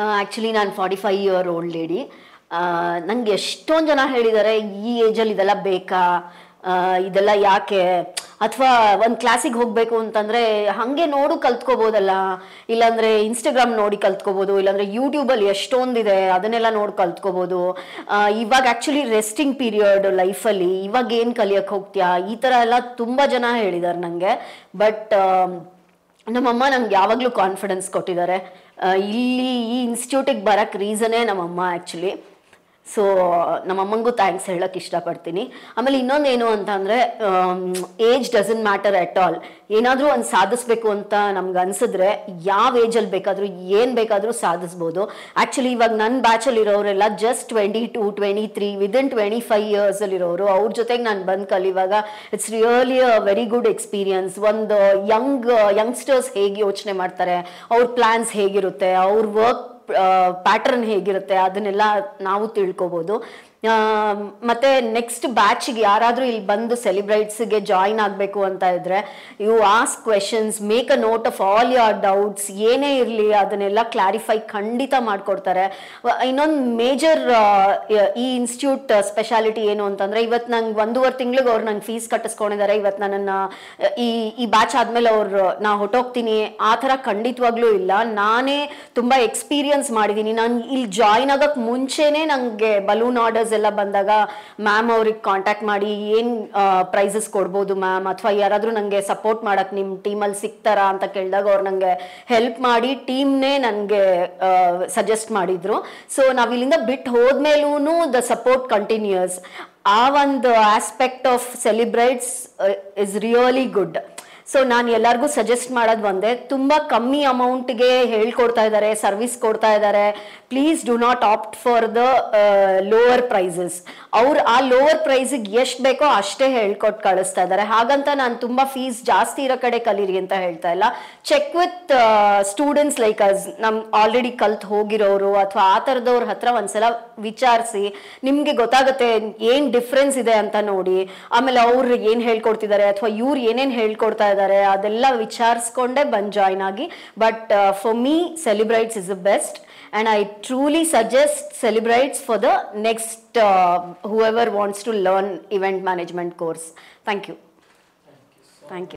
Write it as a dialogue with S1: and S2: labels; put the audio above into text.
S1: Actually ನಾನು forty five year old lady ನಂಗೆ ಎಷ್ಟೊಂದು ಜನ ಹೇಳಿದ್ದಾರೆ ಈ ಏಜಲ್ಲಿ ಇದೆಲ್ಲ ಬೇಕಾ? ಇದೆಲ್ಲ ಯಾಕೆ? ಅಥವಾ ಒಂದು ಕ್ಲಾಸಿಗೆ ಹೋಗಬೇಕು ಅಂತಂದರೆ ಹಾಗೆ ನೋಡು ಕಲ್ತ್ಕೋಬೋದಲ್ಲ. ಇಲ್ಲಾಂದರೆ ಇನ್ಸ್ಟಾಗ್ರಾಮ್ ನೋಡಿ ಕಲ್ತ್ಕೋಬೋದು, ಇಲ್ಲಾಂದರೆ ಯೂಟ್ಯೂಬಲ್ಲಿ ಎಷ್ಟೊಂದಿದೆ, ಅದನ್ನೆಲ್ಲ ನೋಡಿ ಕಲ್ತ್ಕೋಬೋದು. ಇವಾಗ ಆ್ಯಕ್ಚುಲಿ ರೆಸ್ಟಿಂಗ್ ಪೀರಿಯಡ್ ಲೈಫಲ್ಲಿ ಇವಾಗ ಏನು ಕಲಿಯೋಕ್ಕೆ ಹೋಗ್ತೀಯಾ? ಈ ಥರ ಎಲ್ಲ ತುಂಬ ಜನ ಹೇಳಿದ್ದಾರೆ ನನಗೆ ಬಟ್ ನಮ್ಮಮ್ಮ ನಂಗೆ ಯಾವಾಗಲೂ ಕಾನ್ಫಿಡೆನ್ಸ್ ಕೊಟ್ಟಿದ್ದಾರೆ. ಇಲ್ಲಿ ಈ ಇನ್ಸ್ಟಿಟ್ಯೂಟಿಗೆ ಬರೋಕ್ಕೆ ರೀಸನೇ ನಮ್ಮಮ್ಮ ಆ್ಯಕ್ಚುಲಿ ಸೊ ನಮ್ಮಮ್ಮಂಗೂ ಥ್ಯಾಂಕ್ಸ್ ಹೇಳಕ್ಕೆ ಇಷ್ಟಪಡ್ತೀನಿ. ಆಮೇಲೆ ಇನ್ನೊಂದೇನು ಅಂತ ಅಂದರೆ age doesn't matter at all ಏನಾದರೂ ಒಂದು ಸಾಧಿಸ್ಬೇಕು ಅಂತ ನಮ್ಗೆ ಅನ್ಸಿದ್ರೆ ಯಾವ ಏಜಲ್ಲಿ ಬೇಕಾದರೂ, ಏನು ಬೇಕಾದರೂ ಸಾಧಿಸ್ಬೋದು. ಆ್ಯಕ್ಚುಲಿ ಇವಾಗ ನನ್ನ ಬ್ಯಾಚಲ್ಲಿರೋರೆಲ್ಲ just twenty two twenty three within twenty five ಇಯರ್ಸಲ್ಲಿರೋರು ಅವ್ರ ಜೊತೆಗೆ ನಾನು ಬಂದು ಕಲಿವಾಗ it's really a very good experience ಒಂದು ಯಂಗ್ ಯಂಗ್ಸ್ಟರ್ಸ್ ಹೇಗೆ ಯೋಚನೆ ಮಾಡ್ತಾರೆ, ಅವ್ರ ಪ್ಲ್ಯಾನ್ಸ್ ಹೇಗಿರುತ್ತೆ, ಅವ್ರ ವರ್ಕ್ ಪ್ಯಾಟರ್ನ್ ಹೇಗಿರುತ್ತೆ ಅದನ್ನೆಲ್ಲ ನಾವು ತಿಳ್ಕೊಬೋದು. ಮತ್ತೆ ನೆಕ್ಸ್ಟ್ ಬ್ಯಾಚಿಗೆ ಯಾರಾದರೂ ಇಲ್ಲಿ ಬಂದು ಸೆಲಿಬ್ರೇಟ್ಸ್ಗೆ ಜಾಯಿನ್ ಆಗಬೇಕು ಅಂತ ಇದ್ರೆ you ask questions make a note of all your doubts ಏನೇ ಇರಲಿ ಅದನ್ನೆಲ್ಲ ಕ್ಲಾರಿಫೈ ಖಂಡಿತ ಮಾಡಿಕೊಡ್ತಾರೆ. ಇನ್ನೊಂದು ಮೇಜರ್ ಈ ಇನ್ಸ್ಟಿಟ್ಯೂಟ್ ಸ್ಪೆಷಾಲಿಟಿ ಏನು ಅಂತಂದ್ರೆ ಇವತ್ತು ನಂಗೆ ಒಂದೂವರೆ ತಿಂಗಳಿಗೆ ಅವ್ರು ನಂಗೆ ಫೀಸ್ ಕಟ್ಟಿಸ್ಕೊಂಡಿದ್ದಾರೆ ಇವತ್ತು ನನ್ನನ್ನು, ಈ ಈ ಬ್ಯಾಚ್ ಆದಮೇಲೆ ಅವ್ರು, ನಾ ಹೊಟ್ಟೋಗ್ತೀನಿ ಆ ಥರ ಖಂಡಿತವಾಗ್ಲೂ ಇಲ್ಲ. ನಾನೇ ತುಂಬ ಎಕ್ಸ್ಪೀರಿಯನ್ಸ್ ಮಾಡಿದ್ದೀನಿ ನಾನು ಇಲ್ಲಿ ಜಾಯ್ನ್ ಆಗೋಕ್ಕೆ ಮುಂಚೆನೇ ನನಗೆ ಬಲೂನ್ ಆರ್ಡರ್ಸ್ ಎಲ್ಲ ಬಂದಾಗ ಮ್ಯಾಮ್ ಅವ್ರಿಗೆ ಕಾಂಟ್ಯಾಕ್ಟ್ ಮಾಡಿ ಏನ್ ಪ್ರೈಸಸ್ ಕೊಡ್ಬೋದು ಮ್ಯಾಮ್ ಅಥವಾ ಯಾರಾದರೂ ನನಗೆ ಸಪೋರ್ಟ್ ಮಾಡಕ್ಕೆ ನಿಮ್ಮ ಟೀಮಲ್ಲಿ ಸಿಗ್ತಾರಾ ಅಂತ ಕೇಳಿದಾಗ ಅವ್ರು ನನಗೆ ಹೆಲ್ಪ್ ಮಾಡಿ ಟೀಮ್ನೇ ನನಗೆ ಸಜೆಸ್ಟ್ ಮಾಡಿದ್ರು. ಸೊ ನಾವಿಲ್ಲಿಂದ ಬಿಟ್ಟು ಹೋದ್ಮೇಲೂ ದ ಸಪೋರ್ಟ್ ಕಂಟಿನ್ಯೂಸ್ ಆ ಒಂದು aspect of Celebrates is really good so ನಾನು ಎಲ್ಲರಿಗೂ ಸಜೆಸ್ಟ್ ಮಾಡೋದು ಒಂದೇ, ತುಂಬ ಕಮ್ಮಿ ಅಮೌಂಟ್ಗೆ ಹೇಳ್ಕೊಡ್ತಾ ಇದ್ದಾರೆ ಸರ್ವಿಸ್ ಕೊಡ್ತಾ ಇದ್ದಾರೆ please do not opt for the lower prices ಅವ್ರು ಆ ಲೋವರ್ ಪ್ರೈಸಿಗೆ ಎಷ್ಟು ಬೇಕೋ ಅಷ್ಟೇ ಹೇಳ್ಕೊಟ್ಟು ಕಳಿಸ್ತಾ ಇದ್ದಾರೆ ಹಾಗಂತ ನಾನು ತುಂಬ ಫೀಸ್ ಜಾಸ್ತಿ ಇರೋ ಕಡೆ ಕಲೀರಿ ಅಂತ ಹೇಳ್ತಾ ಇಲ್ಲ. Check with students like us ನಮ್ ಆಲ್ರೆಡಿ ಕಲ್ತ್ ಹೋಗಿರೋರು ಅಥವಾ ಆ ಥರದವ್ರ ಹತ್ರ ಒಂದ್ಸಲ ವಿಚಾರಿಸಿ, ನಿಮಗೆ ಗೊತ್ತಾಗುತ್ತೆ ಏನು ಡಿಫ್ರೆನ್ಸ್ ಇದೆ ಅಂತ ನೋಡಿ. ಆಮೇಲೆ ಅವ್ರು ಏನು ಹೇಳ್ಕೊಡ್ತಿದ್ದಾರೆ ಅಥವಾ ಇವ್ರು ಏನೇನು ಹೇಳ್ಕೊಡ್ತಾ ಇದ್ದಾರೆ ಇದ್ದಾರೆ ಅದೆಲ್ಲ ವಿಚಾರಿಸ್ಕೊಂಡೆ ಬಂದ್ ಜಾಯ್ನ್ ಆಗಿ. But for me Celebrates is the best and I truly suggest Celebrates for the next whoever to learn event management course thank you thank you